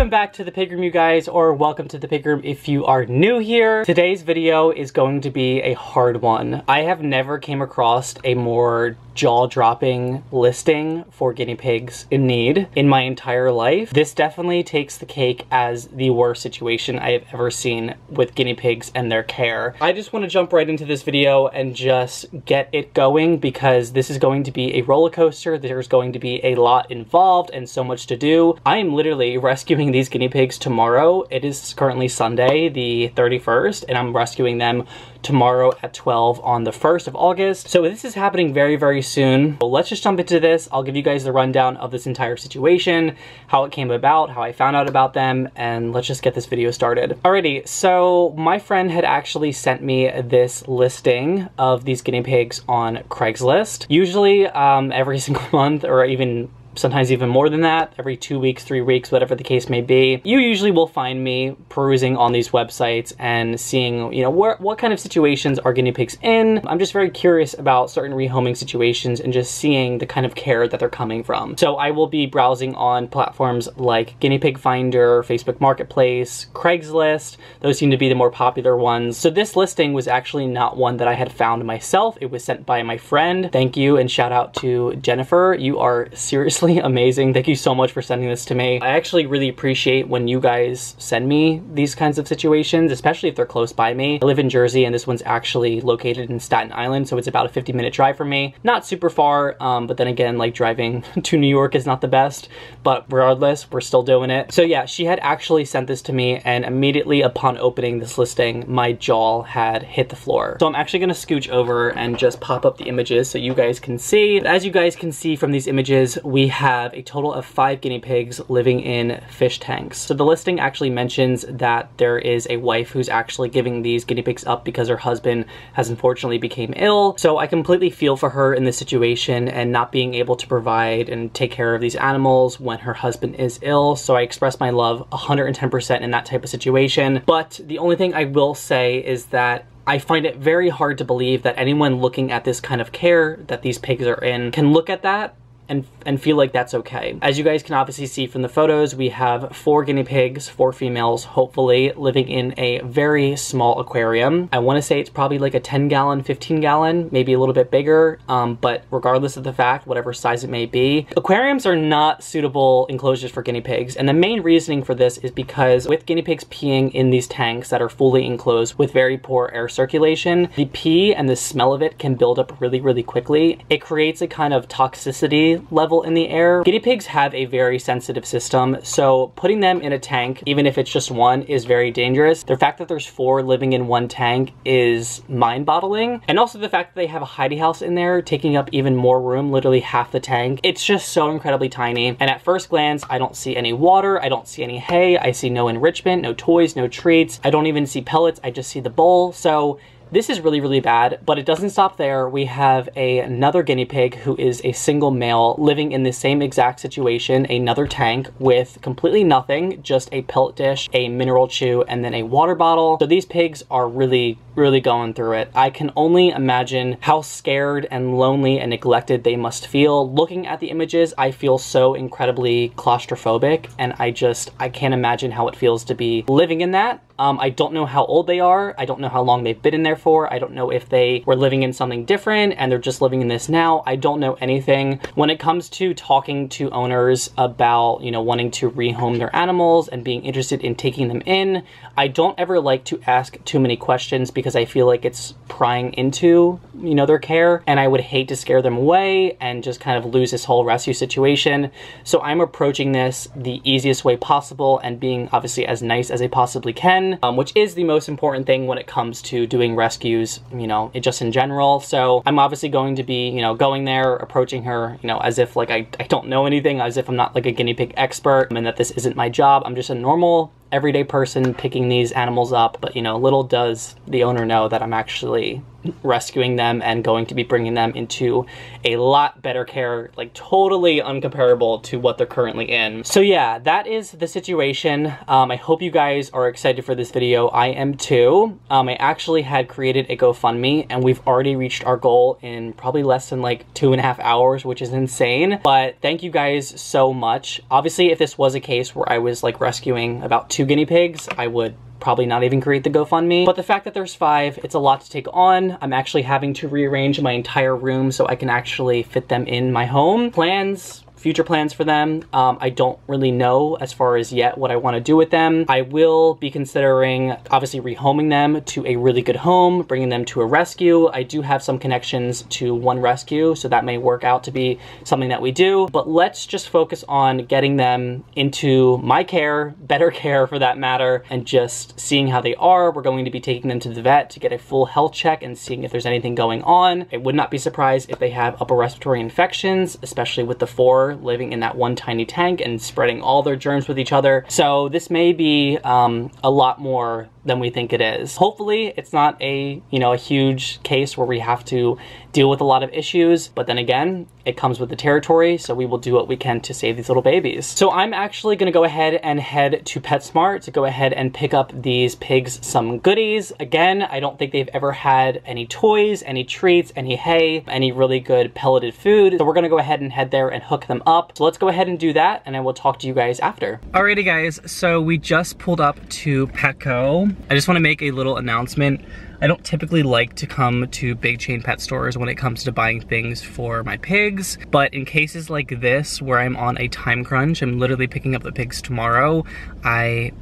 Welcome back to the Pig Room, you guys, or welcome to the Pig Room if you are new here. Today's video is going to be a hard one. I have never came across a more jaw-dropping listing for guinea pigs in need in my entire life. This definitely takes the cake as the worst situation I have ever seen with guinea pigs and their care. I just want to jump right into this video and just get it going because this is going to be a roller coaster. There's going to be a lot involved and so much to do. I am literally rescuing these guinea pigs tomorrow. It is currently Sunday, the 31st, and I'm rescuing them tomorrow at 12 on the 1st of August. So this is happening very, very soon. Well, let's just jump into this. I'll give you guys the rundown of this entire situation, how it came about, how I found out about them, and let's just get this video started. Alrighty, so my friend had actually sent me this listing of these guinea pigs on Craigslist. Usually um, every single month or even sometimes even more than that, every two weeks, three weeks, whatever the case may be. You usually will find me perusing on these websites and seeing, you know, where, what kind of situations are guinea pigs in. I'm just very curious about certain rehoming situations and just seeing the kind of care that they're coming from. So I will be browsing on platforms like Guinea Pig Finder, Facebook Marketplace, Craigslist. Those seem to be the more popular ones. So this listing was actually not one that I had found myself. It was sent by my friend. Thank you and shout out to Jennifer. You are seriously seriously amazing. Thank you so much for sending this to me. I actually really appreciate when you guys send me these kinds of situations, especially if they're close by me. I live in Jersey and this one's actually located in Staten Island, so it's about a 50 minute drive from me. Not super far, um, but then again, like driving to New York is not the best, but regardless, we're still doing it. So yeah, she had actually sent this to me and immediately upon opening this listing, my jaw had hit the floor. So I'm actually gonna scooch over and just pop up the images so you guys can see. As you guys can see from these images, we have a total of five guinea pigs living in fish tanks. So the listing actually mentions that there is a wife who's actually giving these guinea pigs up because her husband has unfortunately became ill. So I completely feel for her in this situation and not being able to provide and take care of these animals when her husband is ill. So I express my love 110% in that type of situation. But the only thing I will say is that I find it very hard to believe that anyone looking at this kind of care that these pigs are in can look at that and, and feel like that's okay. As you guys can obviously see from the photos, we have four guinea pigs, four females, hopefully, living in a very small aquarium. I want to say it's probably like a 10 gallon, 15 gallon, maybe a little bit bigger, um, but regardless of the fact, whatever size it may be, aquariums are not suitable enclosures for guinea pigs. And the main reasoning for this is because with guinea pigs peeing in these tanks that are fully enclosed with very poor air circulation, the pee and the smell of it can build up really, really quickly. It creates a kind of toxicity level in the air. Guinea pigs have a very sensitive system, so putting them in a tank, even if it's just one, is very dangerous. The fact that there's four living in one tank is mind-boggling. And also the fact that they have a hidey house in there, taking up even more room, literally half the tank. It's just so incredibly tiny. And at first glance, I don't see any water, I don't see any hay, I see no enrichment, no toys, no treats. I don't even see pellets, I just see the bowl. So this is really, really bad, but it doesn't stop there. We have a, another guinea pig who is a single male living in the same exact situation, another tank with completely nothing, just a pellet dish, a mineral chew, and then a water bottle. So these pigs are really, really going through it. I can only imagine how scared and lonely and neglected they must feel. Looking at the images, I feel so incredibly claustrophobic, and I just, I can't imagine how it feels to be living in that. Um, I don't know how old they are. I don't know how long they've been in there for. I don't know if they were living in something different and they're just living in this now. I don't know anything. When it comes to talking to owners about, you know, wanting to rehome their animals and being interested in taking them in, I don't ever like to ask too many questions because I feel like it's prying into, you know, their care and I would hate to scare them away and just kind of lose this whole rescue situation. So I'm approaching this the easiest way possible and being obviously as nice as I possibly can um, which is the most important thing when it comes to doing rescues, you know, it just in general. So I'm obviously going to be, you know, going there, approaching her, you know, as if like I, I don't know anything, as if I'm not like a guinea pig expert and that this isn't my job. I'm just a normal everyday person picking these animals up. But, you know, little does the owner know that I'm actually rescuing them and going to be bringing them into a lot better care, like totally uncomparable to what they're currently in. So yeah, that is the situation. Um, I hope you guys are excited for this video. I am too. Um, I actually had created a GoFundMe and we've already reached our goal in probably less than like two and a half hours, which is insane. But thank you guys so much. Obviously, if this was a case where I was like rescuing about two guinea pigs, I would probably not even create the GoFundMe. But the fact that there's five, it's a lot to take on. I'm actually having to rearrange my entire room so I can actually fit them in my home. Plans future plans for them. Um, I don't really know as far as yet what I want to do with them. I will be considering obviously rehoming them to a really good home, bringing them to a rescue. I do have some connections to one rescue, so that may work out to be something that we do. But let's just focus on getting them into my care, better care for that matter, and just seeing how they are. We're going to be taking them to the vet to get a full health check and seeing if there's anything going on. I would not be surprised if they have upper respiratory infections, especially with the four living in that one tiny tank and spreading all their germs with each other. So this may be um, a lot more than we think it is. Hopefully it's not a, you know, a huge case where we have to deal with a lot of issues, but then again, it comes with the territory, so we will do what we can to save these little babies. So I'm actually gonna go ahead and head to PetSmart to go ahead and pick up these pigs some goodies. Again, I don't think they've ever had any toys, any treats, any hay, any really good pelleted food. So we're gonna go ahead and head there and hook them up. So let's go ahead and do that, and I will talk to you guys after. Alrighty guys, so we just pulled up to Petco. I just wanna make a little announcement. I don't typically like to come to big chain pet stores when it comes to buying things for my pigs, but in cases like this where I'm on a time crunch, I'm literally picking up the pigs tomorrow, I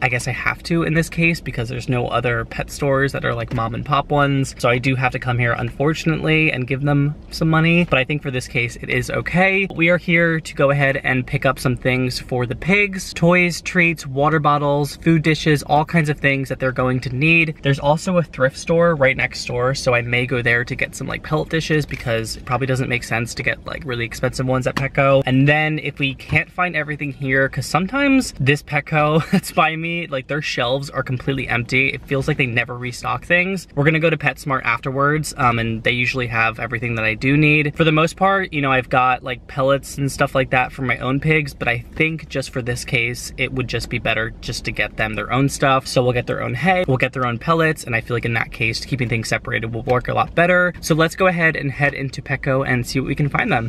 I guess I have to in this case because there's no other pet stores that are like mom and pop ones. So I do have to come here unfortunately and give them some money. But I think for this case it is okay. We are here to go ahead and pick up some things for the pigs. Toys, treats, water bottles, food dishes, all kinds of things that they're going to need. There's also a thrift store right next door. So I may go there to get some like pellet dishes because it probably doesn't make sense to get like really expensive ones at Petco. And then if we can't find everything here, because sometimes this Petco that's by me like their shelves are completely empty. It feels like they never restock things. We're gonna go to PetSmart afterwards, um, and they usually have everything that I do need. For the most part, you know, I've got like pellets and stuff like that for my own pigs, but I think just for this case, it would just be better just to get them their own stuff. So we'll get their own hay, we'll get their own pellets, and I feel like in that case, keeping things separated will work a lot better. So let's go ahead and head into Petco and see what we can find them.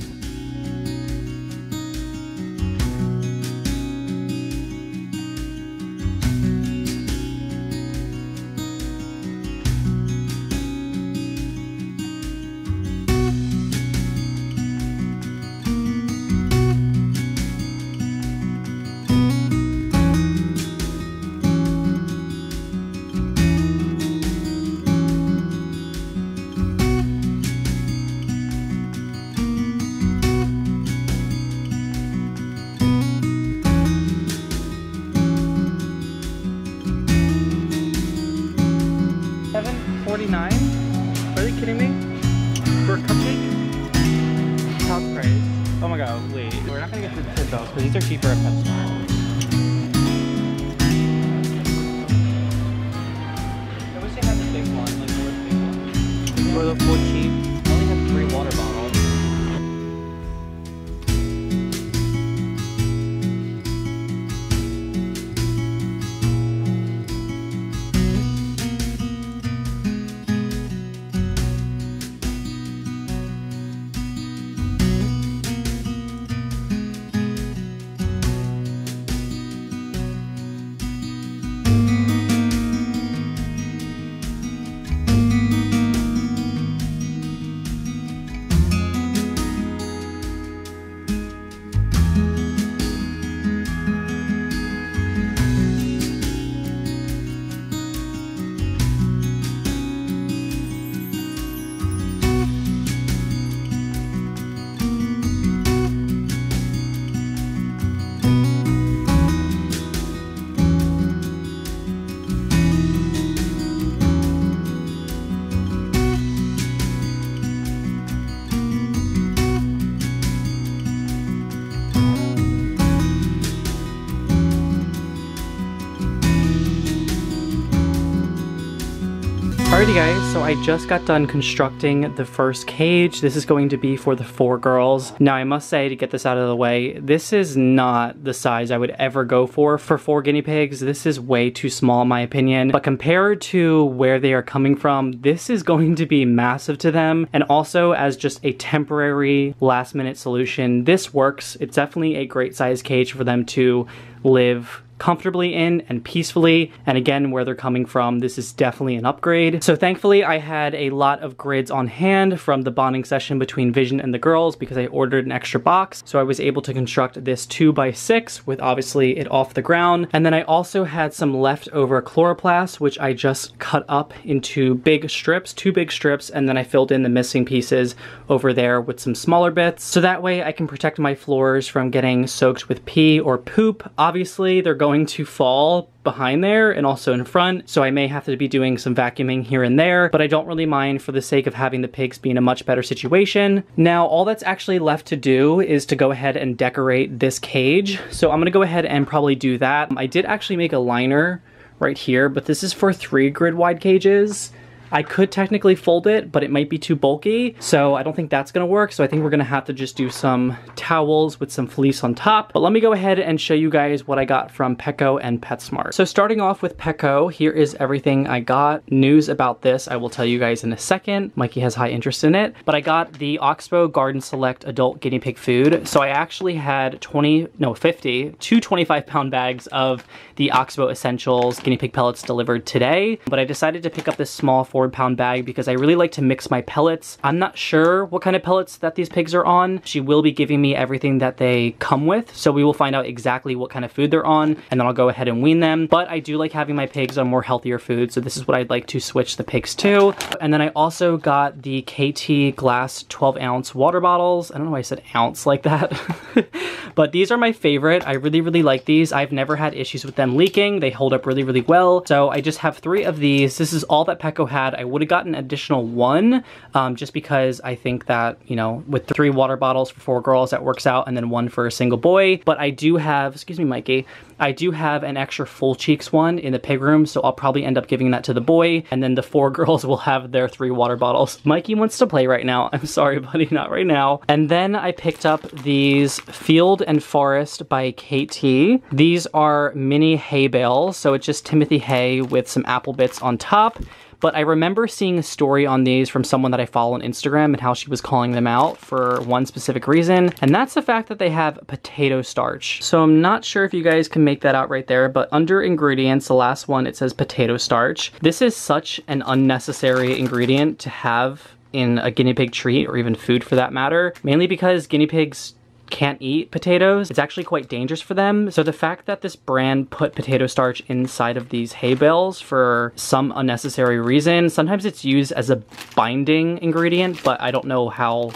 Alrighty guys, so I just got done constructing the first cage. This is going to be for the four girls. Now I must say, to get this out of the way, this is not the size I would ever go for for four guinea pigs. This is way too small in my opinion, but compared to where they are coming from, this is going to be massive to them. And also as just a temporary last minute solution, this works. It's definitely a great size cage for them to live comfortably in and peacefully. And again, where they're coming from, this is definitely an upgrade. So thankfully I had a lot of grids on hand from the bonding session between Vision and the girls because I ordered an extra box. So I was able to construct this two by six with obviously it off the ground. And then I also had some leftover coroplast, which I just cut up into big strips, two big strips, and then I filled in the missing pieces over there with some smaller bits. So that way I can protect my floors from getting soaked with pee or poop. Obviously they're going going to fall behind there and also in front, so I may have to be doing some vacuuming here and there, but I don't really mind for the sake of having the pigs be in a much better situation. Now, all that's actually left to do is to go ahead and decorate this cage. So I'm gonna go ahead and probably do that. I did actually make a liner right here, but this is for three grid wide cages. I could technically fold it, but it might be too bulky, so I don't think that's gonna work. So I think we're gonna have to just do some towels with some fleece on top. But let me go ahead and show you guys what I got from Petco and PetSmart. So starting off with Petco, here is everything I got. News about this, I will tell you guys in a second. Mikey has high interest in it, but I got the Oxbow Garden Select Adult Guinea Pig Food. So I actually had 20, no 50, two 25 pound bags of the Oxbow Essentials guinea pig pellets delivered today, but I decided to pick up this small pound bag because I really like to mix my pellets. I'm not sure what kind of pellets that these pigs are on. She will be giving me everything that they come with, so we will find out exactly what kind of food they're on, and then I'll go ahead and wean them. But I do like having my pigs on more healthier food, so this is what I'd like to switch the pigs to. And then I also got the Kaytee glass 12 ounce water bottles. I don't know why I said ounce like that. but these are my favorite. I really, really like these. I've never had issues with them leaking. They hold up really, really well. So I just have three of these. This is all that Petco had. I would have gotten an additional one um, just because I think that, you know, with three water bottles for four girls, that works out, and then one for a single boy. But I do have, excuse me, Mikey, I do have an extra full cheeks one in the pig room, so I'll probably end up giving that to the boy, and then the four girls will have their three water bottles. Mikey wants to play right now. I'm sorry, buddy, not right now. And then I picked up these Field and Forest by Kaytee. These are mini hay bales, so it's just Timothy hay with some apple bits on top. But I remember seeing a story on these from someone that I follow on Instagram and how she was calling them out for one specific reason, and that's the fact that they have potato starch. So I'm not sure if you guys can make that out right there, but under ingredients, the last one, it says potato starch. This is such an unnecessary ingredient to have in a guinea pig treat or even food for that matter, mainly because guinea pigs can't eat potatoes. It's actually quite dangerous for them. So the fact that this brand put potato starch inside of these hay bales for some unnecessary reason, sometimes it's used as a binding ingredient, but I don't know how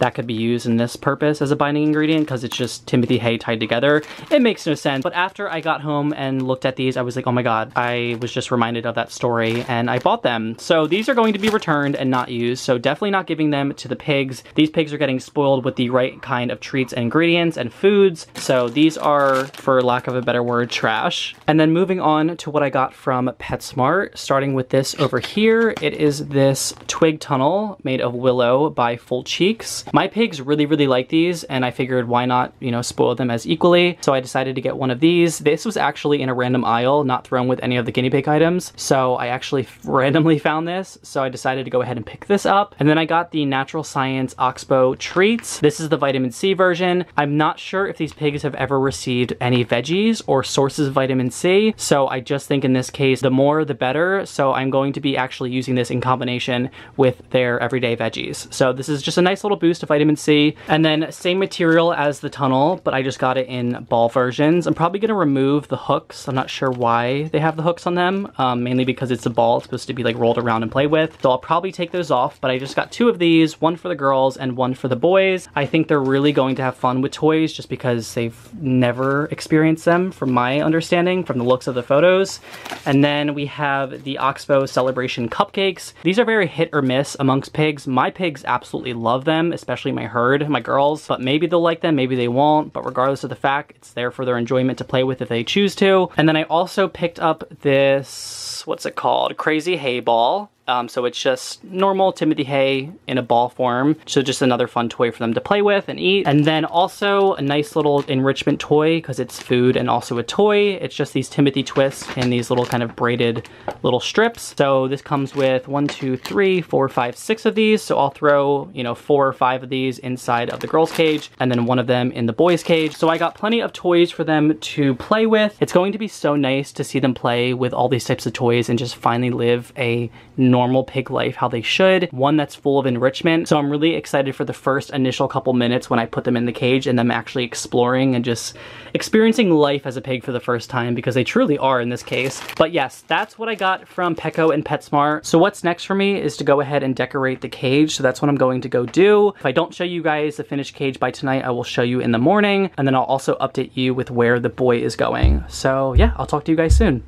that could be used in this purpose as a binding ingredient because it's just Timothy hay tied together. It makes no sense. But after I got home and looked at these, I was like, oh my god, I was just reminded of that story and I bought them. So these are going to be returned and not used. So definitely not giving them to the pigs. These pigs are getting spoiled with the right kind of treats and ingredients and foods. So these are, for lack of a better word, trash. And then moving on to what I got from PetSmart, starting with this over here. It is this twig tunnel made of willow by Full Cheeks. My pigs really, really like these and I figured why not, you know, spoil them as equally. So I decided to get one of these. This was actually in a random aisle, not thrown with any of the guinea pig items. So I actually randomly found this. So I decided to go ahead and pick this up. And then I got the Natural Science Oxbow Treats. This is the vitamin C version. I'm not sure if these pigs have ever received any veggies or sources of vitamin C. So I just think in this case, the more the better. So I'm going to be actually using this in combination with their everyday veggies. So this is just a nice little boost to vitamin C. And then same material as the tunnel, but I just got it in ball versions. I'm probably gonna remove the hooks. I'm not sure why they have the hooks on them, um, mainly because it's a ball. It's supposed to be like rolled around and play with. So I'll probably take those off, but I just got two of these, one for the girls and one for the boys. I think they're really going to have fun with toys just because they've never experienced them from my understanding, from the looks of the photos. And then we have the Oxbow Celebration Cupcakes. These are very hit or miss amongst pigs. My pigs absolutely love them, especially my herd, my girls, but maybe they'll like them, maybe they won't, but regardless of the fact, it's there for their enjoyment to play with if they choose to. And then I also picked up this, what's it called? Crazy Hay Ball. Um, so it's just normal Timothy hay in a ball form. So just another fun toy for them to play with and eat. And then also a nice little enrichment toy because it's food and also a toy. It's just these Timothy twists and these little kind of braided little strips. So this comes with one, two, three, four, five, six of these. So I'll throw, you know, four or five of these inside of the girls cage and then one of them in the boys cage. So I got plenty of toys for them to play with. It's going to be so nice to see them play with all these types of toys and just finally live a normal pig life how they should. One that's full of enrichment. So I'm really excited for the first initial couple minutes when I put them in the cage and them actually exploring and just experiencing life as a pig for the first time because they truly are in this case. But yes, that's what I got from Petco and PetSmart. So what's next for me is to go ahead and decorate the cage. So that's what I'm going to go do. If I don't show you guys the finished cage by tonight, I will show you in the morning. And then I'll also update you with where the boy is going. So yeah, I'll talk to you guys soon.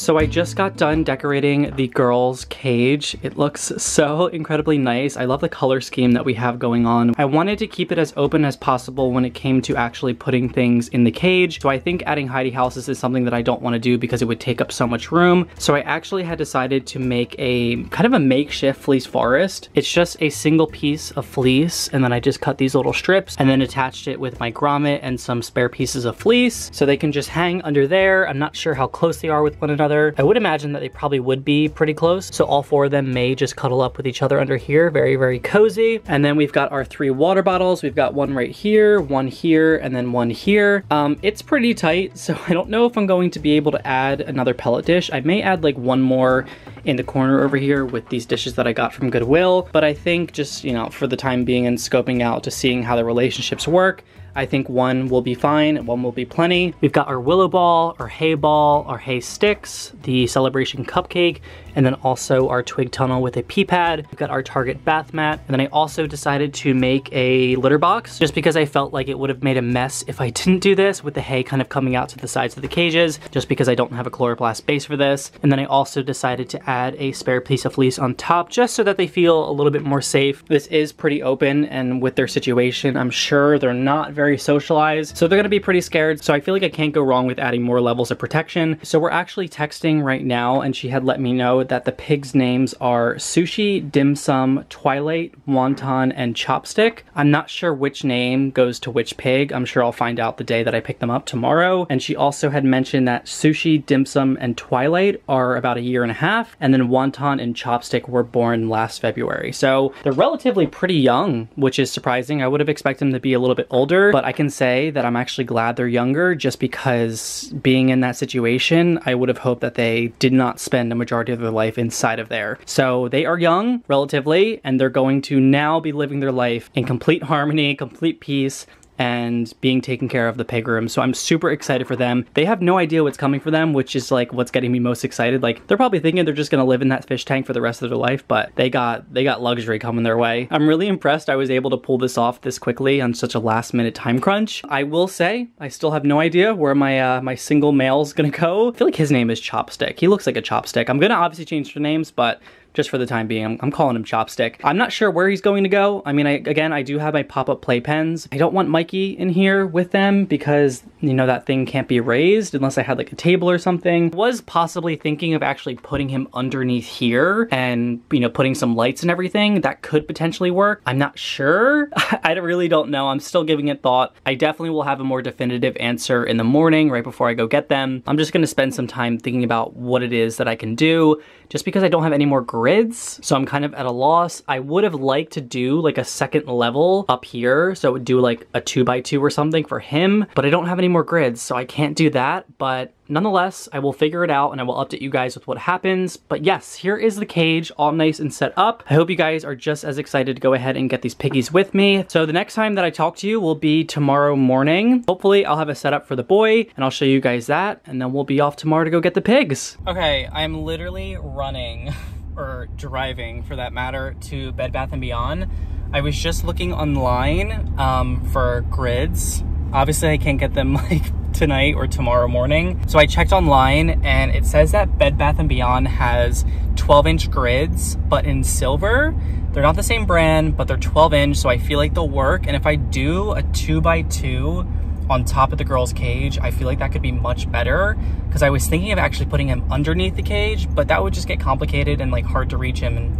So I just got done decorating the girl's cage. It looks so incredibly nice. I love the color scheme that we have going on. I wanted to keep it as open as possible when it came to actually putting things in the cage. So I think adding hidey houses is something that I don't want to do because it would take up so much room. So I actually had decided to make a kind of a makeshift fleece forest. It's just a single piece of fleece and then I just cut these little strips and then attached it with my grommet and some spare pieces of fleece so they can just hang under there. I'm not sure how close they are with one another other. I would imagine that they probably would be pretty close. So all four of them may just cuddle up with each other under here. Very, very cozy. And then we've got our three water bottles. We've got one right here, one here, and then one here. Um, it's pretty tight, so I don't know if I'm going to be able to add another pellet dish. I may add like one more in the corner over here with these dishes that I got from Goodwill. But I think just, you know, for the time being and scoping out to seeing how the relationships work, I think one will be fine, one will be plenty. We've got our willow ball, our hay ball, our hay sticks, the celebration cupcake, and then also our twig tunnel with a pee pad. We've got our Target bath mat, and then I also decided to make a litter box just because I felt like it would have made a mess if I didn't do this with the hay kind of coming out to the sides of the cages, just because I don't have a coroplast base for this. And then I also decided to add a spare piece of fleece on top just so that they feel a little bit more safe. This is pretty open, and with their situation, I'm sure they're not very socialized, so they're gonna be pretty scared. So I feel like I can't go wrong with adding more levels of protection. So we're actually texting right now, and she had let me know that the pigs' names are Sushi, Dim Sum, Twilight, Wonton, and Chopstick. I'm not sure which name goes to which pig. I'm sure I'll find out the day that I pick them up tomorrow. And she also had mentioned that Sushi, Dim Sum, and Twilight are about a year and a half, and then Wonton and Chopstick were born last February. So they're relatively pretty young, which is surprising. I would have expected them to be a little bit older, but I can say that I'm actually glad they're younger just because being in that situation, I would have hoped that they did not spend a majority of their life inside of there. So they are young, relatively, and they're going to now be living their life in complete harmony, complete peace, and being taken care of the pig room. So I'm super excited for them. They have no idea what's coming for them, which is like what's getting me most excited. Like they're probably thinking they're just gonna live in that fish tank for the rest of their life, but they got they got luxury coming their way. I'm really impressed I was able to pull this off this quickly on such a last minute time crunch. I will say I still have no idea where my uh, my single male's gonna go. I feel like his name is Chopstick. He looks like a chopstick. I'm gonna obviously change the names, but just for the time being. I'm, I'm, calling him Chopstick. I'm not sure where he's going to go. I mean, I, again, I do have my pop-up playpens. I don't want Mikey in here with them because, you know, that thing can't be raised unless I had like a table or something. Was possibly thinking of actually putting him underneath here and, you know, putting some lights and everything. That could potentially work. I'm not sure. I really don't know. I'm still giving it thought. I definitely will have a more definitive answer in the morning right before I go get them. I'm just going to spend some time thinking about what it is that I can do just because I don't have any more grids, so I'm kind of at a loss. I would have liked to do like a second level up here, so it would do like a two by two or something for him, but I don't have any more grids, so I can't do that, but Nonetheless, I will figure it out and I will update you guys with what happens. But yes, here is the cage all nice and set up. I hope you guys are just as excited to go ahead and get these piggies with me. So the next time that I talk to you will be tomorrow morning. Hopefully I'll have a setup for the boy and I'll show you guys that and then we'll be off tomorrow to go get the pigs. Okay, I'm literally running or driving for that matter, to Bed Bath & Beyond, I was just looking online um, for grids. Obviously, I can't get them like tonight or tomorrow morning. So I checked online and it says that Bed Bath & Beyond has 12 inch grids, but in silver. They're not the same brand, but they're 12 inch, so I feel like they'll work. And if I do a two by two on top of the girl's cage, I feel like that could be much better because I was thinking of actually putting him underneath the cage, but that would just get complicated and like hard to reach him and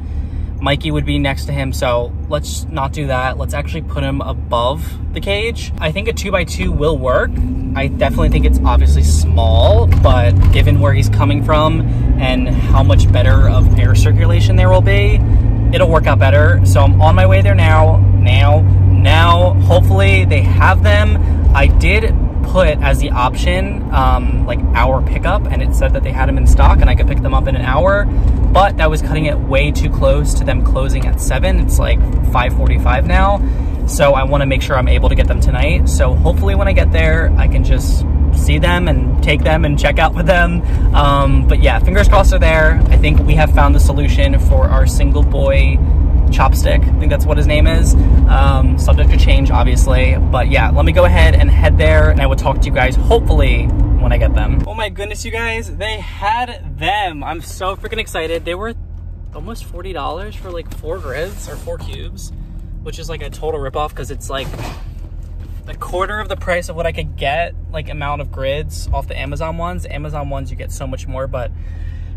Mikey would be next to him, so let's not do that. Let's actually put him above the cage. I think a two by two will work. I definitely think it's obviously small, but given where he's coming from and how much better of air circulation there will be, it'll work out better. So I'm on my way there now, now, now. Hopefully they have them. I did put as the option um, like hour pickup and it said that they had them in stock and I could pick them up in an hour but that was cutting it way too close to them closing at 7 it's like 5.45 now so I want to make sure I'm able to get them tonight so hopefully when I get there I can just see them and take them and check out with them um, but yeah fingers crossed are there I think we have found the solution for our single boy Chopstick. I think that's what his name is. Um, subject to change, obviously. But yeah, let me go ahead and head there, and I will talk to you guys hopefully when I get them. Oh my goodness, you guys, they had them. I'm so freaking excited. They were almost $40 for like four grids or four cubes, which is like a total ripoff because it's like a quarter of the price of what I could get, like amount of grids off the Amazon ones. Amazon ones, you get so much more, but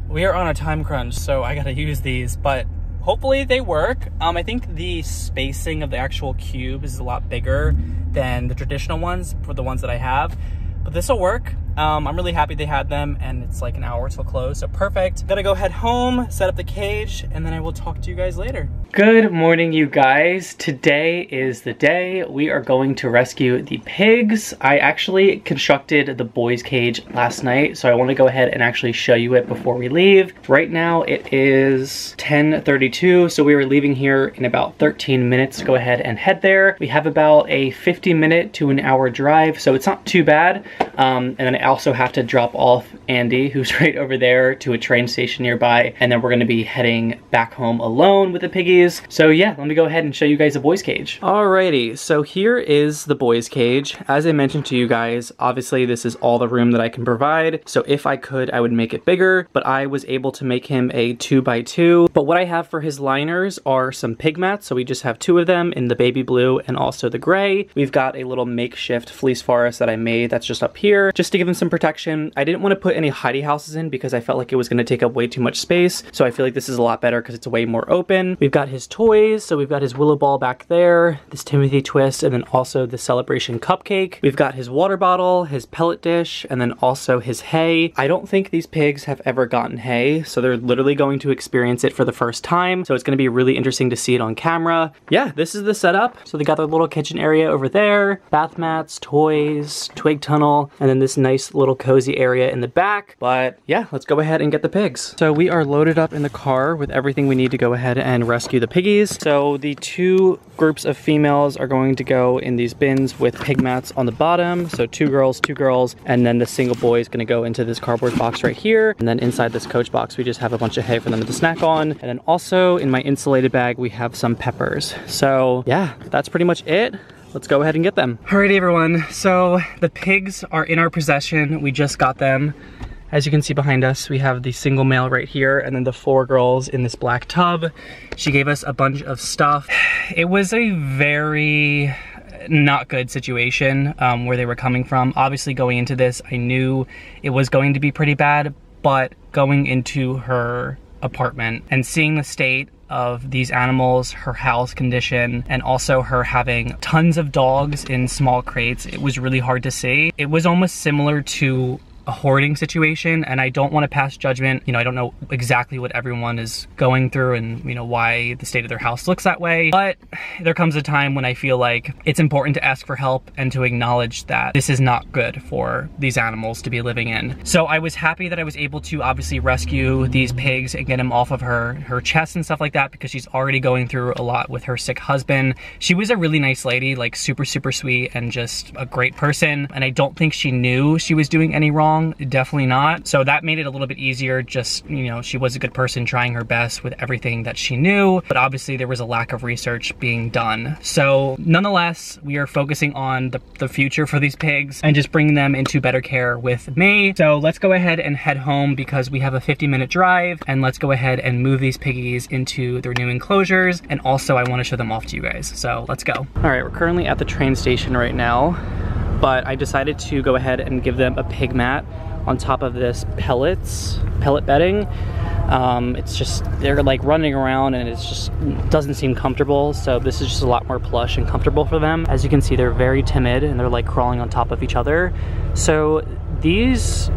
we are on a time crunch, so I gotta use these. But hopefully they work. Um, I think the spacing of the actual cube is a lot bigger than the traditional ones for the ones that I have, but this will work. Um, I'm really happy they had them and it's like an hour till close, so perfect. Gotta go head home, set up the cage, and then I will talk to you guys later. Good morning, you guys. Today is the day we are going to rescue the pigs. I actually constructed the boys cage last night, so I wanna go ahead and actually show you it before we leave. Right now it is 10.32, so we are leaving here in about 13 minutes. Go ahead and head there. We have about a 50 minute to an hour drive, so it's not too bad. Um, and then also have to drop off Andy, who's right over there, to a train station nearby. And then we're gonna be heading back home alone with the piggies. So yeah, let me go ahead and show you guys the boys cage. Alrighty, so here is the boys cage. As I mentioned to you guys, obviously this is all the room that I can provide. So if I could, I would make it bigger, but I was able to make him a two by two. But what I have for his liners are some pig mats. So we just have two of them in the baby blue and also the gray. We've got a little makeshift fleece forest that I made that's just up here, just to give him some protection. I didn't want to put any hidey houses in because I felt like it was going to take up way too much space. So I feel like this is a lot better because it's way more open. We've got his toys. So we've got his willow ball back there, this Timothy twist, and then also the celebration cupcake. We've got his water bottle, his pellet dish, and then also his hay. I don't think these pigs have ever gotten hay. So they're literally going to experience it for the first time. So it's going to be really interesting to see it on camera. Yeah, this is the setup. So they got their little kitchen area over there, bath mats, toys, twig tunnel, and then this nice little cozy area in the back. But yeah, let's go ahead and get the pigs. So we are loaded up in the car with everything we need to go ahead and rescue the piggies. So the two groups of females are going to go in these bins with pig mats on the bottom. So two girls, two girls, and then the single boy is gonna go into this cardboard box right here. And then inside this coach box, we just have a bunch of hay for them to snack on. And then also in my insulated bag, we have some peppers. So yeah, that's pretty much it let's go ahead and get them. Alrighty everyone, so the pigs are in our possession. We just got them. As you can see behind us, we have the single male right here and then the four girls in this black tub. She gave us a bunch of stuff. It was a very not good situation um, where they were coming from. Obviously going into this, I knew it was going to be pretty bad, but going into her apartment and seeing the state of these animals, her health condition, and also her having tons of dogs in small crates, it was really hard to see. It was almost similar to a hoarding situation and I don't want to pass judgment. You know, I don't know exactly what everyone is going through and, you know, why the state of their house looks that way. But there comes a time when I feel like it's important to ask for help and to acknowledge that this is not good for these animals to be living in. So I was happy that I was able to obviously rescue these pigs and get them off of her, her chest and stuff like that because she's already going through a lot with her sick husband. She was a really nice lady, like super, super sweet and just a great person. And I don't think she knew she was doing any wrong wrong? Definitely not. So that made it a little bit easier. Just, you know, she was a good person trying her best with everything that she knew, but obviously there was a lack of research being done. So nonetheless, we are focusing on the, the future for these pigs and just bringing them into better care with me. So let's go ahead and head home because we have a 50 minute drive and let's go ahead and move these piggies into their new enclosures. And also I wanna show them off to you guys. So let's go. All right, we're currently at the train station right now, but I decided to go ahead and give them a pig mat on top of this pellets, pellet bedding. Um, it's just, they're like running around and it's just doesn't seem comfortable. So this is just a lot more plush and comfortable for them. As you can see, they're very timid and they're like crawling on top of each other. So these,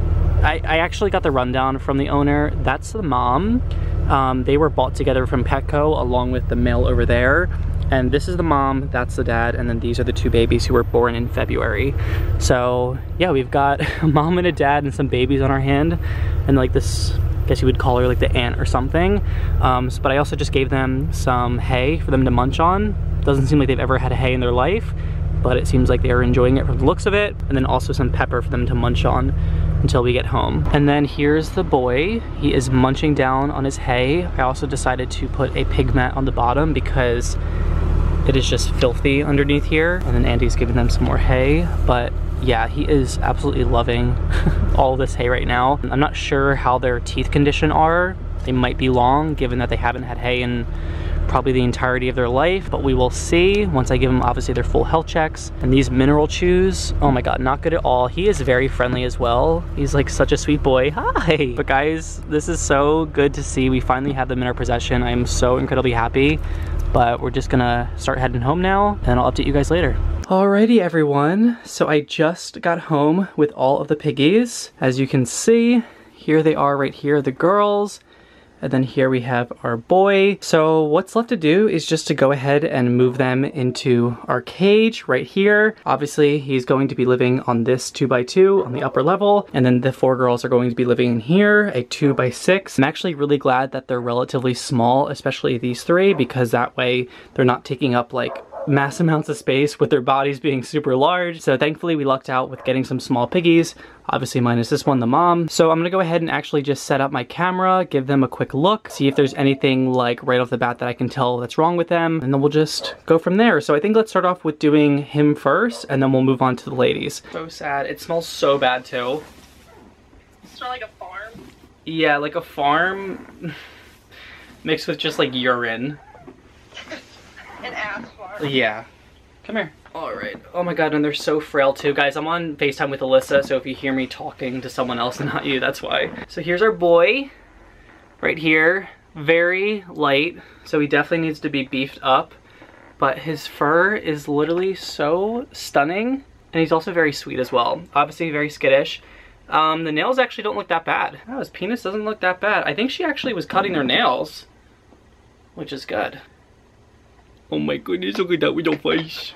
I, I actually got the rundown from the owner. That's the mom. Um, they were bought together from Petco along with the male over there. And this is the mom, that's the dad, and then these are the two babies who were born in February. So yeah, we've got a mom and a dad and some babies on our hand, and like this, I guess you would call her like the aunt or something. Um, so, but I also just gave them some hay for them to munch on. Doesn't seem like they've ever had hay in their life, but it seems like they are enjoying it from the looks of it. And then also some pepper for them to munch on until we get home. And then here's the boy. He is munching down on his hay. I also decided to put a pig mat on the bottom because it is just filthy underneath here. And then Andy's giving them some more hay, but yeah, he is absolutely loving all this hay right now. I'm not sure how their teeth condition are. They might be long given that they haven't had hay in probably the entirety of their life, but we will see once I give them obviously their full health checks. And these mineral chews, oh my God, not good at all. He is very friendly as well. He's like such a sweet boy, hi. But guys, this is so good to see. We finally have them in our possession. I am so incredibly happy, but we're just gonna start heading home now and I'll update you guys later. Alrighty everyone, so I just got home with all of the piggies. As you can see, here they are right here, the girls. And then here we have our boy. So what's left to do is just to go ahead and move them into our cage right here. Obviously, he's going to be living on this two by two on the upper level. And then the four girls are going to be living in here, a two by six. I'm actually really glad that they're relatively small, especially these three, because that way they're not taking up like mass amounts of space with their bodies being super large. So thankfully we lucked out with getting some small piggies. Obviously minus this one, the mom. So I'm gonna go ahead and actually just set up my camera, give them a quick look, see if there's anything like right off the bat that I can tell that's wrong with them, and then we'll just go from there. So I think let's start off with doing him first, and then we'll move on to the ladies. So sad, it smells so bad too. Smell like a farm. Yeah, like a farm mixed with just like urine. An ass farm. Yeah. Come here. All right. Oh my god, and they're so frail too. Guys, I'm on FaceTime with Alyssa, so if you hear me talking to someone else and not you, that's why. So here's our boy, right here. Very light, so he definitely needs to be beefed up. But his fur is literally so stunning, and he's also very sweet as well. Obviously very skittish. Um, the nails actually don't look that bad. Oh, his penis doesn't look that bad. I think she actually was cutting their nails, which is good. Oh my goodness, look at that with your face.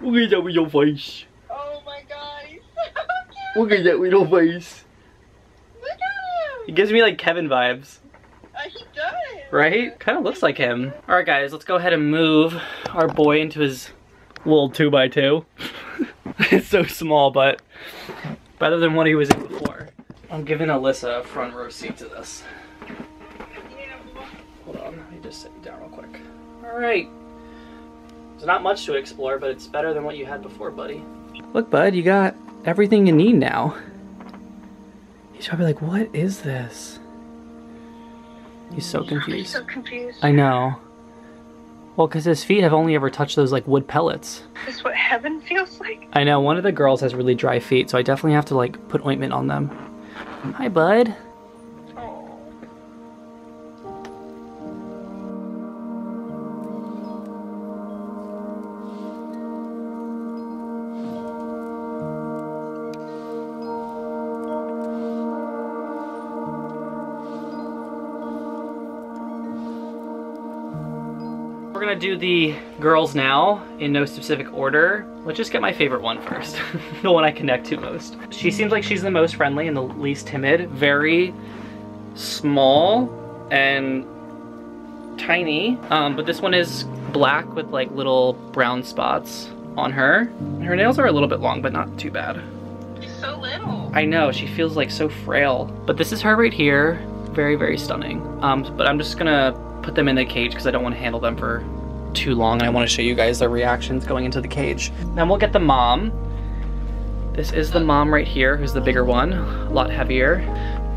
Look at that with your face. Oh my god, he's so cute. Look at that with your face. Look at He gives me like Kevin vibes, Uh, he does. right? Kind of looks like him. All right, guys, let's go ahead and move our boy into his little two by two. it's so small, but better than what he was in before. I'm giving Alyssa a front row seat to this. Hold on, let me just sit down real quick. All right. There's not much to explore, but it's better than what you had before, buddy. Look, bud, you got everything you need now. He's probably like, what is this? He's so I'm confused. so confused. I know. Well, because his feet have only ever touched those like wood pellets. This Is what heaven feels like? I know, one of the girls has really dry feet, so I definitely have to like put ointment on them. Hi, bud. Gonna do the girls now in no specific order. Let's just get my favorite one first, the one I connect to most. She seems like she's the most friendly and the least timid. Very small and tiny, um, but this one is black with like little brown spots on her. Her nails are a little bit long, but not too bad. She's so little. I know, she feels like so frail. But this is her right here. Very, very stunning. Um, but I'm just gonna put them in the cage because I don't want to handle them for too long and I want to show you guys their reactions going into the cage. Then we'll get the mom. This is the mom right here, who's the bigger one, a lot heavier.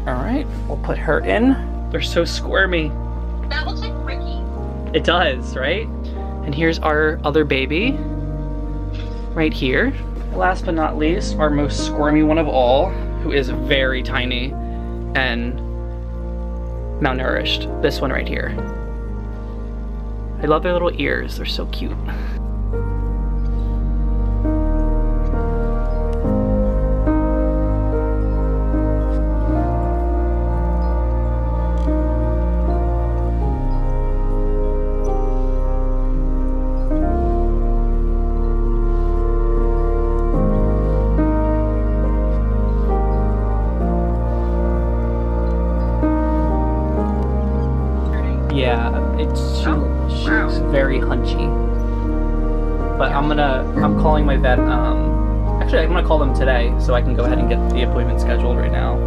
All right, we'll put her in. They're so squirmy. That looks like Ricky. It does, right? And here's our other baby, right here. Last but not least, our most squirmy one of all, who is very tiny and malnourished. This one right here. I love their little ears, they're so cute. Yeah, it's Oh, she's very hunchy. But I'm gonna I'm calling my vet. Um, actually, I'm gonna call them today so I can go ahead and get the appointment scheduled right now.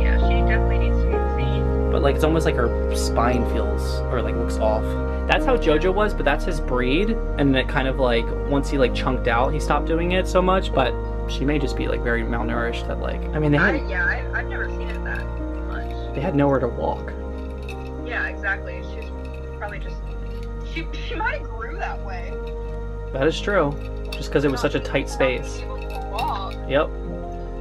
Yeah, she definitely needs to be seen. But like it's almost like her spine feels or like looks off. That's how JoJo was, but that's his breed, and it kind of like once he like chunked out, he stopped doing it so much. But she may just be like very malnourished. That like I mean they I, had yeah, I, I've never seen it that much. they had nowhere to walk. Yeah, exactly. She's probably just. She, she might have grew that way. That is true, just because it was such a tight space. Yep.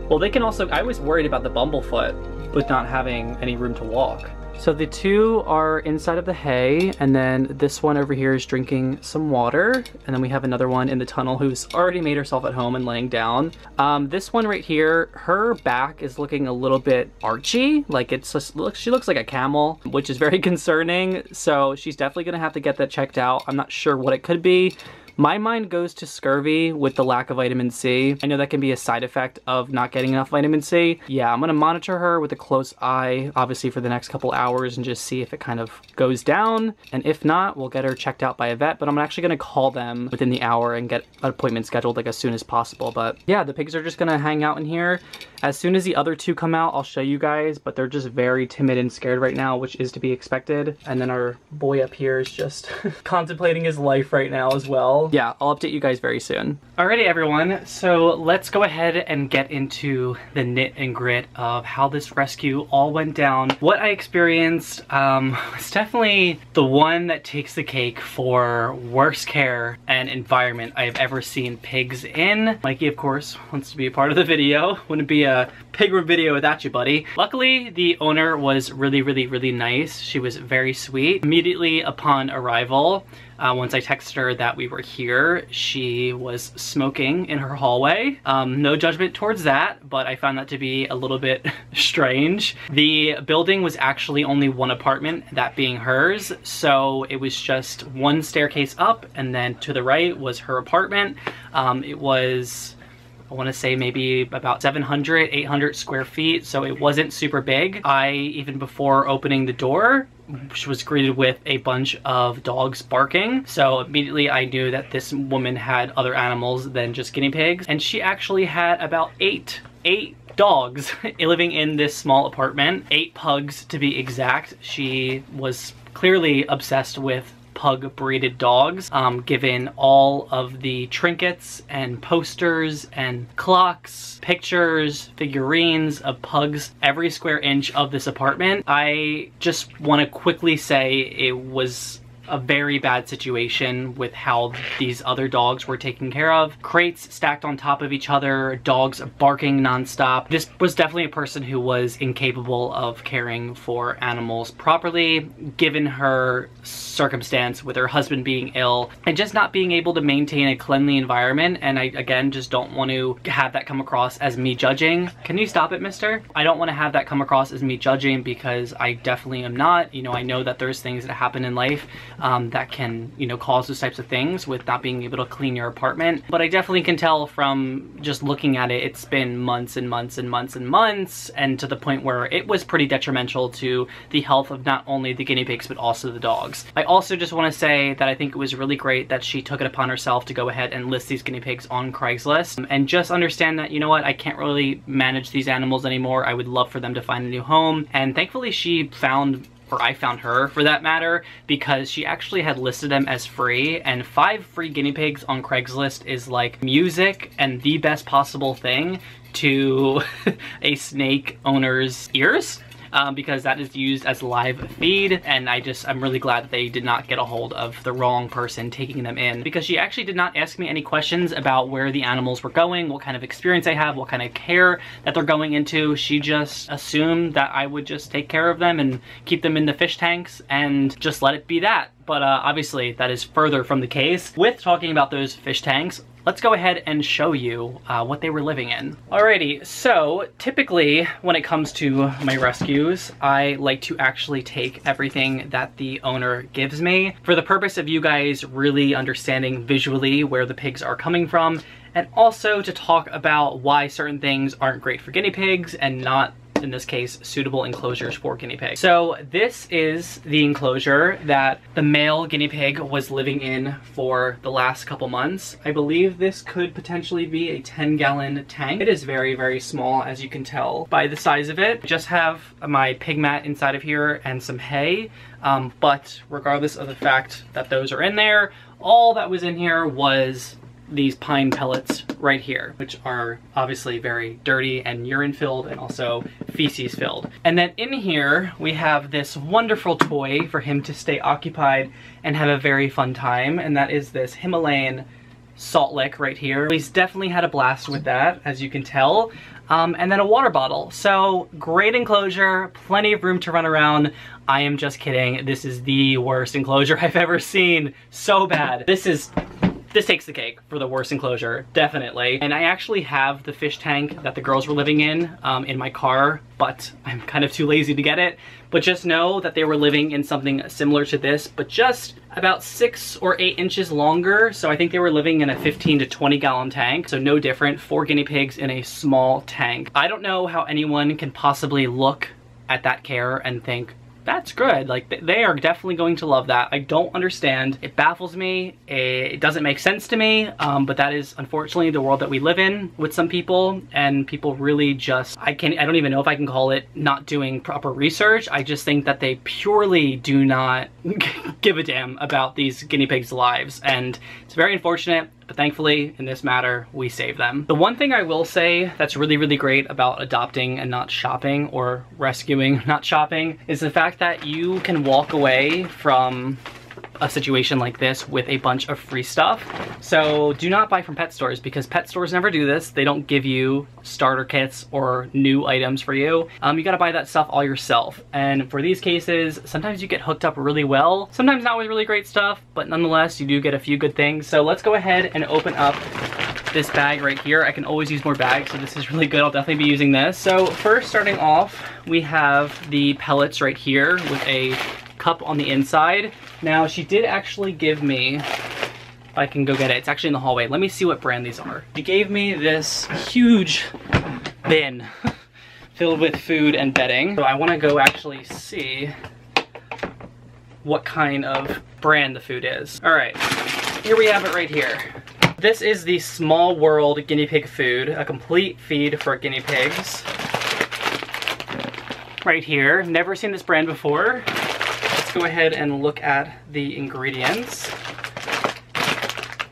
Well, they can also. I was worried about the Bumblefoot with not having any room to walk. So the two are inside of the hay, and then this one over here is drinking some water, and then we have another one in the tunnel who's already made herself at home and laying down. Um, this one right here, her back is looking a little bit archy, like it's just looks. She looks like a camel, which is very concerning. So she's definitely gonna have to get that checked out. I'm not sure what it could be. My mind goes to scurvy with the lack of vitamin C. I know that can be a side effect of not getting enough vitamin C. Yeah, I'm gonna monitor her with a close eye, obviously for the next couple hours and just see if it kind of goes down. And if not, we'll get her checked out by a vet, but I'm actually gonna call them within the hour and get an appointment scheduled like as soon as possible. But yeah, the pigs are just gonna hang out in here. As soon as the other two come out, I'll show you guys, but they're just very timid and scared right now, which is to be expected. And then our boy up here is just contemplating his life right now as well. Yeah, I'll update you guys very soon. Alrighty everyone, so let's go ahead and get into the knit and grit of how this rescue all went down. What I experienced um, was definitely the one that takes the cake for worst care and environment I have ever seen pigs in. Mikey, of course, wants to be a part of the video. Wouldn't be a pig room video without you, buddy. Luckily, the owner was really, really, really nice. She was very sweet. Immediately upon arrival, uh, once I texted her that we were here, she was smoking in her hallway. Um, no judgment towards that, but I found that to be a little bit strange. The building was actually only one apartment, that being hers, so it was just one staircase up, and then to the right was her apartment. Um, it was I want to say maybe about 700, 800 square feet, so it wasn't super big. I, even before opening the door, was greeted with a bunch of dogs barking. So immediately I knew that this woman had other animals than just guinea pigs. And she actually had about eight, eight dogs living in this small apartment. Eight pugs to be exact. She was clearly obsessed with pug breeded dogs, um, given all of the trinkets and posters and clocks, pictures, figurines of pugs every square inch of this apartment. I just want to quickly say it was a very bad situation with how these other dogs were taken care of. Crates stacked on top of each other, dogs barking nonstop. This was definitely a person who was incapable of caring for animals properly, given her circumstance with her husband being ill and just not being able to maintain a cleanly environment. And I, again, just don't want to have that come across as me judging. Can you stop it, mister? I don't want to have that come across as me judging because I definitely am not. You know, I know that there's things that happen in life um, that can, you know, cause those types of things with not being able to clean your apartment. But I definitely can tell from just looking at it, it's been months and months and months and months, and to the point where it was pretty detrimental to the health of not only the guinea pigs, but also the dogs. I also just want to say that I think it was really great that she took it upon herself to go ahead and list these guinea pigs on Craigslist and just understand that, you know what, I can't really manage these animals anymore. I would love for them to find a new home. And thankfully she found or I found her for that matter, because she actually had listed them as free, and five free guinea pigs on Craigslist is like music and the best possible thing to a snake owner's ears um, because that is used as live feed and I just, I'm really glad that they did not get a hold of the wrong person taking them in because she actually did not ask me any questions about where the animals were going, what kind of experience they have, what kind of care that they're going into. She just assumed that I would just take care of them and keep them in the fish tanks and just let it be that but uh, obviously that is further from the case. With talking about those fish tanks, let's go ahead and show you uh, what they were living in. Alrighty, so typically when it comes to my rescues, I like to actually take everything that the owner gives me for the purpose of you guys really understanding visually where the pigs are coming from and also to talk about why certain things aren't great for guinea pigs and not in this case, suitable enclosures for guinea pigs. So this is the enclosure that the male guinea pig was living in for the last couple months. I believe this could potentially be a 10 gallon tank. It is very, very small as you can tell by the size of it. I just have my pig mat inside of here and some hay. Um, but regardless of the fact that those are in there, all that was in here was these pine pellets right here, which are obviously very dirty and urine filled and also feces filled. And then in here, we have this wonderful toy for him to stay occupied and have a very fun time. And that is this Himalayan salt lick right here. He's definitely had a blast with that, as you can tell. Um, and then a water bottle. So great enclosure, plenty of room to run around. I am just kidding. This is the worst enclosure I've ever seen. So bad. This is this takes the cake for the worst enclosure, definitely. And I actually have the fish tank that the girls were living in um, in my car, but I'm kind of too lazy to get it. But just know that they were living in something similar to this, but just about six or eight inches longer. So I think they were living in a 15 to 20 gallon tank. So no different, four guinea pigs in a small tank. I don't know how anyone can possibly look at that care and think, that's good. Like, they are definitely going to love that. I don't understand. It baffles me. It doesn't make sense to me, um, but that is unfortunately the world that we live in with some people, and people really just, I can't, I don't even know if I can call it not doing proper research. I just think that they purely do not give a damn about these guinea pigs' lives, and it's very unfortunate but thankfully in this matter we save them. The one thing I will say that's really really great about adopting and not shopping or rescuing not shopping is the fact that you can walk away from a situation like this with a bunch of free stuff. So do not buy from pet stores because pet stores never do this. They don't give you starter kits or new items for you. Um, you gotta buy that stuff all yourself. And for these cases, sometimes you get hooked up really well. Sometimes not with really great stuff, but nonetheless, you do get a few good things. So let's go ahead and open up this bag right here. I can always use more bags, so this is really good. I'll definitely be using this. So first, starting off, we have the pellets right here with a cup on the inside. Now, she did actually give me, I can go get it, it's actually in the hallway. Let me see what brand these are. She gave me this huge bin filled with food and bedding. So I wanna go actually see what kind of brand the food is. All right, here we have it right here. This is the Small World guinea pig food, a complete feed for guinea pigs. Right here, never seen this brand before go ahead and look at the ingredients.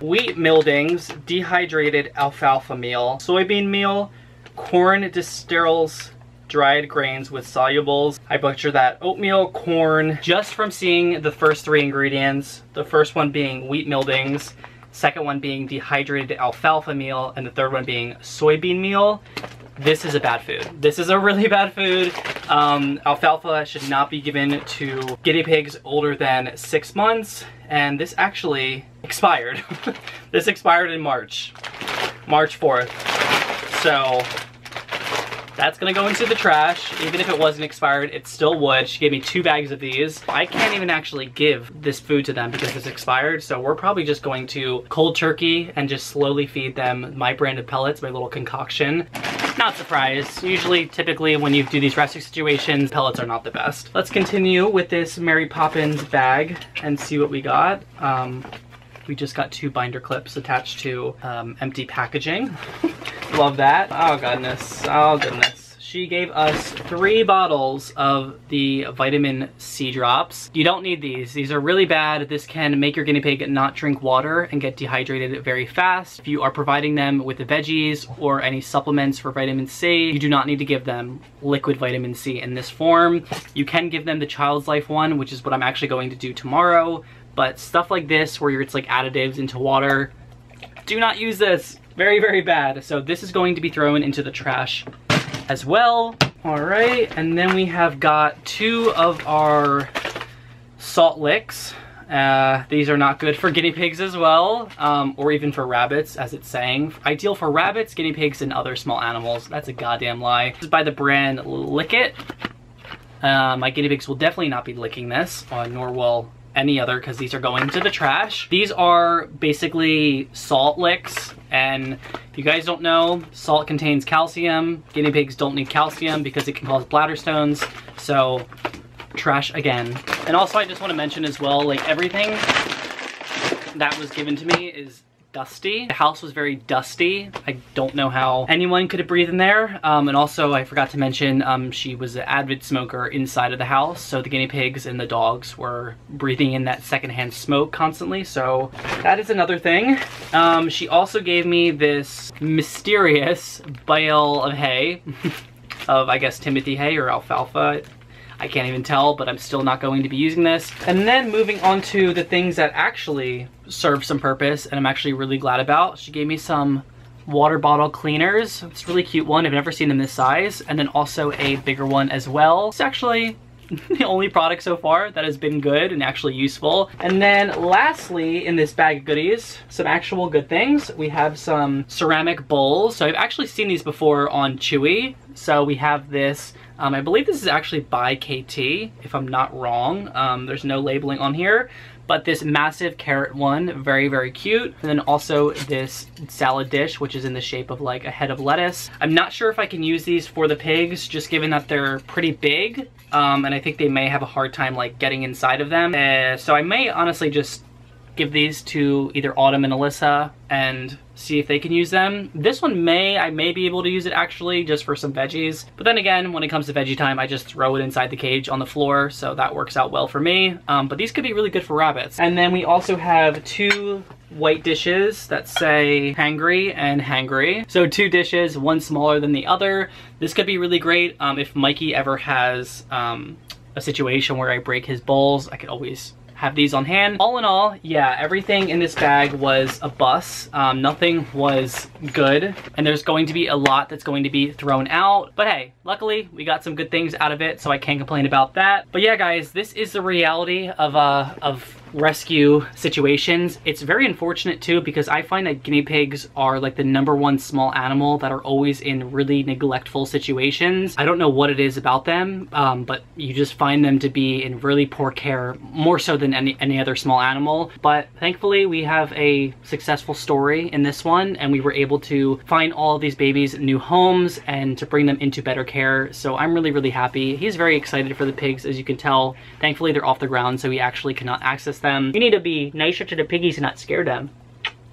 Wheat mildings, dehydrated alfalfa meal, soybean meal, corn distills, dried grains with solubles. I butcher that. Oatmeal, corn. Just from seeing the first three ingredients, the first one being wheat mildings, second one being dehydrated alfalfa meal, and the third one being soybean meal, this is a bad food. This is a really bad food. Um, alfalfa should not be given to guinea pigs older than six months, and this actually expired. this expired in March, March 4th. So that's gonna go into the trash. Even if it wasn't expired, it still would. She gave me two bags of these. I can't even actually give this food to them because it's expired, so we're probably just going to cold turkey and just slowly feed them my branded pellets, my little concoction. Not surprised. Usually, typically, when you do these rescue situations, pellets are not the best. Let's continue with this Mary Poppins bag and see what we got. Um, we just got two binder clips attached to um, empty packaging. Love that. Oh goodness. Oh goodness. She gave us three bottles of the vitamin C drops. You don't need these. These are really bad. This can make your guinea pig not drink water and get dehydrated very fast. If you are providing them with the veggies or any supplements for vitamin C, you do not need to give them liquid vitamin C in this form. You can give them the Child's Life one, which is what I'm actually going to do tomorrow. But stuff like this, where it's like additives into water, do not use this. Very, very bad. So this is going to be thrown into the trash as well. All right, and then we have got two of our salt licks. Uh, these are not good for guinea pigs as well, um, or even for rabbits, as it's saying. Ideal for rabbits, guinea pigs, and other small animals. That's a goddamn lie. This is by the brand Lickit. Uh, my guinea pigs will definitely not be licking this, uh, nor will any other because these are going to the trash. These are basically salt licks and if you guys don't know, salt contains calcium. Guinea pigs don't need calcium because it can cause bladder stones. So trash again. And also I just want to mention as well, like everything that was given to me is dusty. The house was very dusty. I don't know how anyone could have breathed in there. Um, and also I forgot to mention um, she was an avid smoker inside of the house. So the guinea pigs and the dogs were breathing in that secondhand smoke constantly. So that is another thing. Um, she also gave me this mysterious bale of hay. of I guess Timothy hay or alfalfa. I can't even tell, but I'm still not going to be using this. And then moving on to the things that actually serve some purpose and I'm actually really glad about. She gave me some water bottle cleaners. It's a really cute one. I've never seen them this size. And then also a bigger one as well. It's actually the only product so far that has been good and actually useful. And then lastly, in this bag of goodies, some actual good things. We have some ceramic bowls. So I've actually seen these before on Chewy. So we have this, um, I believe this is actually by Kaytee, if I'm not wrong. Um, there's no labeling on here but this massive carrot one, very, very cute. And then also this salad dish, which is in the shape of like a head of lettuce. I'm not sure if I can use these for the pigs, just given that they're pretty big. Um, and I think they may have a hard time like getting inside of them. Uh, so I may honestly just give these to either Autumn and Alyssa and see if they can use them. This one may, I may be able to use it actually just for some veggies. But then again, when it comes to veggie time, I just throw it inside the cage on the floor. So that works out well for me. Um, but these could be really good for rabbits. And then we also have two white dishes that say hangry and hangry. So two dishes, one smaller than the other. This could be really great um, if Mikey ever has um, a situation where I break his bowls. I could always have these on hand. All in all, yeah, everything in this bag was a bus. Um, nothing was good, and there's going to be a lot that's going to be thrown out. But hey, luckily, we got some good things out of it, so I can't complain about that. But yeah, guys, this is the reality of, uh, of rescue situations. It's very unfortunate too because I find that guinea pigs are like the number one small animal that are always in really neglectful situations. I don't know what it is about them, um, but you just find them to be in really poor care, more so than any, any other small animal. But thankfully we have a successful story in this one and we were able to find all these babies new homes and to bring them into better care. So I'm really, really happy. He's very excited for the pigs, as you can tell. Thankfully they're off the ground, so he actually cannot access them. You need to be nicer to the piggies and not scare them.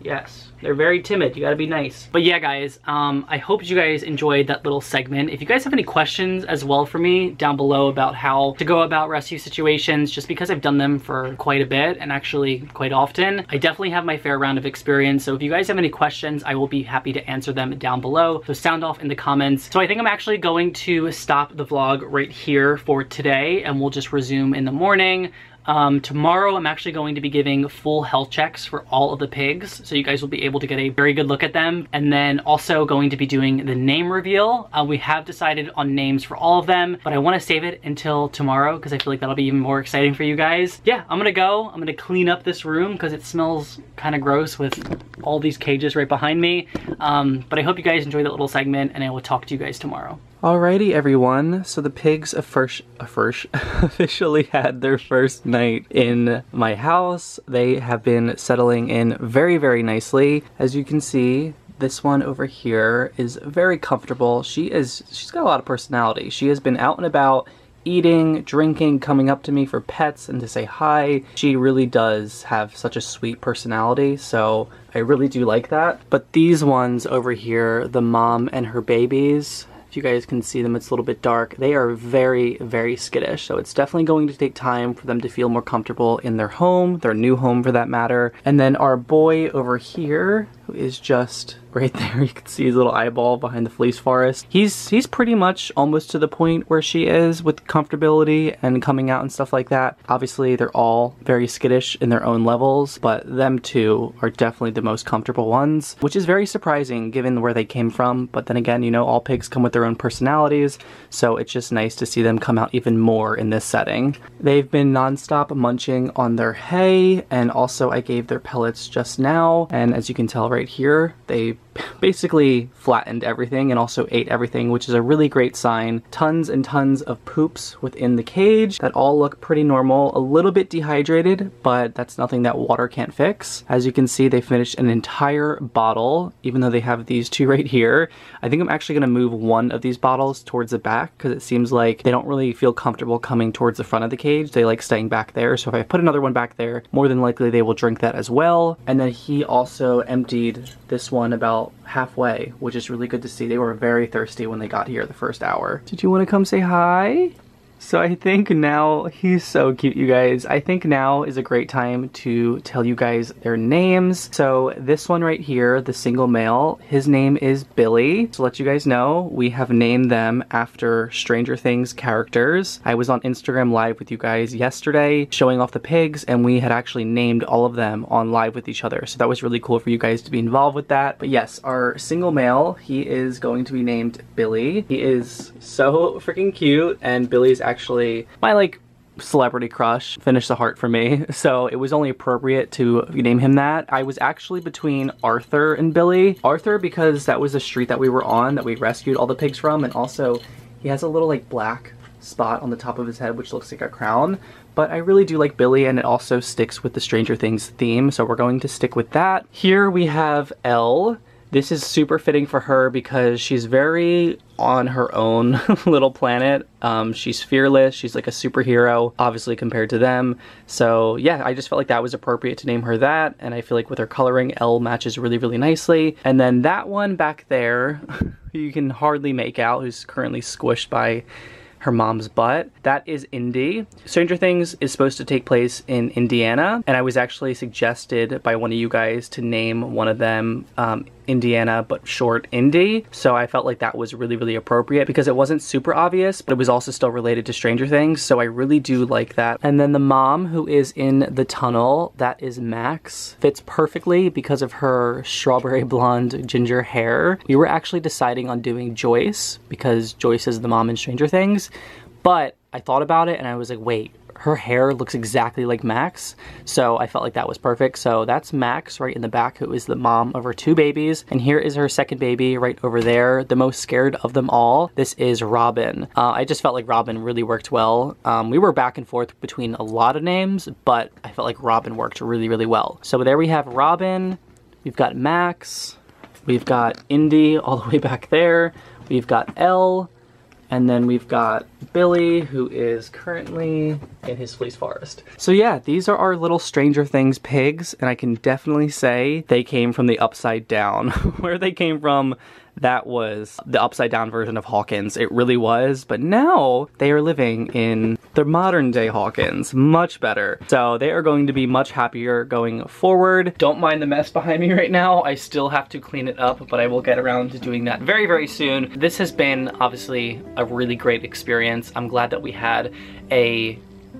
Yes. They're very timid. You gotta be nice. But yeah, guys, um, I hope you guys enjoyed that little segment. If you guys have any questions as well for me down below about how to go about rescue situations, just because I've done them for quite a bit and actually quite often, I definitely have my fair round of experience. So if you guys have any questions, I will be happy to answer them down below. So sound off in the comments. So I think I'm actually going to stop the vlog right here for today and we'll just resume in the morning. Um, tomorrow I'm actually going to be giving full health checks for all of the pigs, so you guys will be able to get a very good look at them. And then also going to be doing the name reveal. Uh, we have decided on names for all of them, but I want to save it until tomorrow because I feel like that'll be even more exciting for you guys. Yeah, I'm gonna go. I'm gonna clean up this room because it smells kind of gross with all these cages right behind me. Um, but I hope you guys enjoyed that little segment and I will talk to you guys tomorrow. Alrighty everyone, so the pigs first, first officially had their first night in my house. They have been settling in very, very nicely. As you can see, this one over here is very comfortable. She is, she's got a lot of personality. She has been out and about eating, drinking, coming up to me for pets and to say hi. She really does have such a sweet personality, so I really do like that. But these ones over here, the mom and her babies, you guys can see them, it's a little bit dark. They are very, very skittish. So it's definitely going to take time for them to feel more comfortable in their home, their new home for that matter. And then our boy over here, who is just right there. You can see his little eyeball behind the fleece forest. He's he's pretty much almost to the point where she is with comfortability and coming out and stuff like that. Obviously, they're all very skittish in their own levels, but them two are definitely the most comfortable ones, which is very surprising given where they came from. But then again, you know, all pigs come with their own personalities, so it's just nice to see them come out even more in this setting. They've been nonstop munching on their hay, and also I gave their pellets just now, and as you can tell right here, they basically flattened everything and also ate everything, which is a really great sign. Tons and tons of poops within the cage that all look pretty normal, a little bit dehydrated, but that's nothing that water can't fix. As you can see, they finished an entire bottle, even though they have these two right here. I think I'm actually gonna move one of these bottles towards the back because it seems like they don't really feel comfortable coming towards the front of the cage. They like staying back there. So if I put another one back there, more than likely they will drink that as well. And then he also emptied this one about halfway, which is really good to see. They were very thirsty when they got here the first hour. Did you want to come say hi? So I think now, he's so cute you guys. I think now is a great time to tell you guys their names. So this one right here, the single male, his name is Billy. To let you guys know, we have named them after Stranger Things characters. I was on Instagram live with you guys yesterday showing off the pigs and we had actually named all of them on live with each other. So that was really cool for you guys to be involved with that. But yes, our single male, he is going to be named Billy. He is so freaking cute and Billy's actually my like celebrity crush finished the heart for me. So it was only appropriate to name him that. I was actually between arthur and billy. Arthur because that was the street that we were on that we rescued all the pigs from and also he has a little like black spot on the top of his head which looks like a crown. But I really do like Billy and it also sticks with the Stranger Things theme so we're going to stick with that. Here we have Elle this is super fitting for her because she's very on her own little planet. Um, she's fearless. She's like a superhero, obviously compared to them. So yeah, I just felt like that was appropriate to name her that. And I feel like with her coloring, Elle matches really, really nicely. And then that one back there, you can hardly make out, who's currently squished by her mom's butt. That is Indy. Stranger Things is supposed to take place in Indiana, and I was actually suggested by one of you guys to name one of them um, Indiana, but short Indy. So I felt like that was really, really appropriate because it wasn't super obvious, but it was also still related to Stranger Things. So I really do like that. And then the mom who is in the tunnel, that is Max, fits perfectly because of her strawberry blonde ginger hair. We were actually deciding on doing Joyce because Joyce is the mom in Stranger Things, but I thought about it and I was like, wait, her hair looks exactly like Max, so I felt like that was perfect. So that's Max right in the back, who is the mom of her two babies. And here is her second baby right over there, the most scared of them all. This is Robin. Uh, I just felt like Robin really worked well. Um, we were back and forth between a lot of names, but I felt like Robin worked really, really well. So there we have Robin, we've got Max, we've got Indy all the way back there, we've got Elle, and then we've got Billy, who is currently in his fleece forest. So yeah, these are our little Stranger Things pigs, and I can definitely say they came from the upside down. Where they came from, that was the upside down version of Hawkins. It really was, but now they are living in the modern day Hawkins. Much better. So they are going to be much happier going forward. Don't mind the mess behind me right now. I still have to clean it up, but I will get around to doing that very, very soon. This has been obviously a really great experience. I'm glad that we had a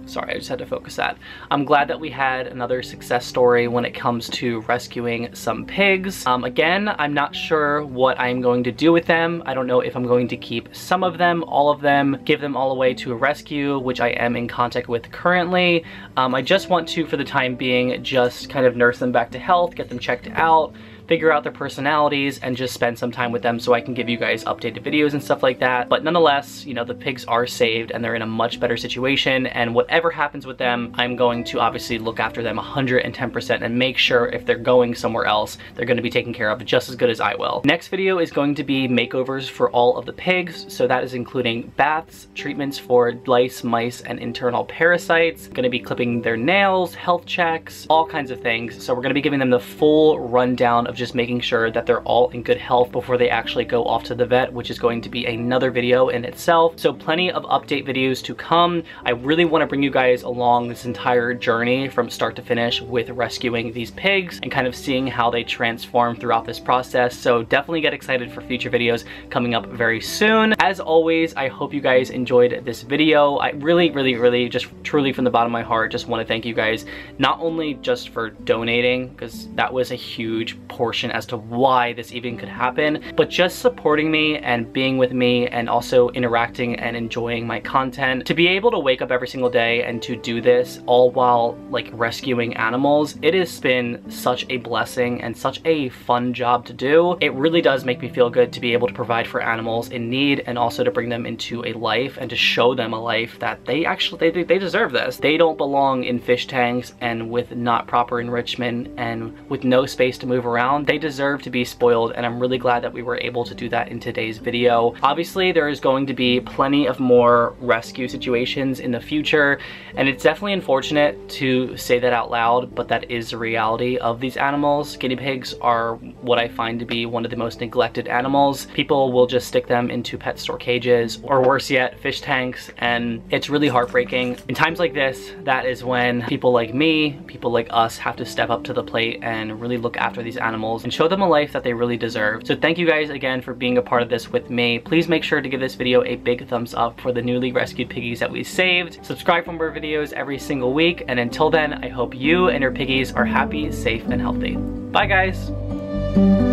Sorry, I just had to focus that. I'm glad that we had another success story when it comes to rescuing some pigs. Um, again, I'm not sure what I'm going to do with them. I don't know if I'm going to keep some of them, all of them, give them all away to a rescue, which I am in contact with currently. Um, I just want to, for the time being, just kind of nurse them back to health, get them checked out, figure out their personalities and just spend some time with them so I can give you guys updated videos and stuff like that. But nonetheless, you know, the pigs are saved and they're in a much better situation and whatever happens with them, I'm going to obviously look after them 110% and make sure if they're going somewhere else, they're gonna be taken care of just as good as I will. Next video is going to be makeovers for all of the pigs. So that is including baths, treatments for lice, mice, and internal parasites. Gonna be clipping their nails, health checks, all kinds of things. So we're gonna be giving them the full rundown of just making sure that they're all in good health before they actually go off to the vet, which is going to be another video in itself. So plenty of update videos to come. I really wanna bring you guys along this entire journey from start to finish with rescuing these pigs and kind of seeing how they transform throughout this process. So definitely get excited for future videos coming up very soon. As always, I hope you guys enjoyed this video. I really, really, really just truly from the bottom of my heart just want to thank you guys not only just for donating because that was a huge portion as to why this even could happen, but just supporting me and being with me and also interacting and enjoying my content. To be able to wake up every single day and to do this all while like rescuing animals, it has been such a blessing and such a fun job to do. It really does make me feel good to be able to provide for animals in need and also to bring them into a life and to show them a life that they actually, they, they deserve this. They don't belong in fish tanks and with not proper enrichment and with no space to move around. They deserve to be spoiled and I'm really glad that we were able to do that in today's video. Obviously there is going to be plenty of more rescue situations in the future and it's definitely unfortunate to say that out loud but that is the reality of these animals. Guinea pigs are what I find to be one of the most neglected animals. People will just stick them into pet store cages or worse yet fish tanks and it's really heartbreaking. In times like this that is when people like me, people like us have to step up to the plate and really look after these animals and show them a life that they really deserve. So thank you guys again for being a part of this with me. Please make sure to give this video a big thumbs up for the newly rescued piggies that we saved. Subscribe for more videos every single week and until then I hope you and your piggies are happy, safe, and healthy. Bye guys!